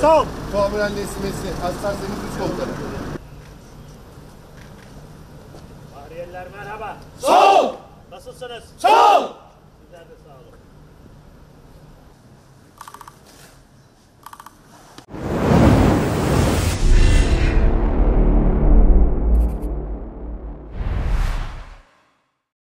Sağ ol. Amiral Nesmesi, Aslan Deniz Üst Komutanı. Bahriyeller merhaba. Sağ ol. Nasılsınız? Sağ ol.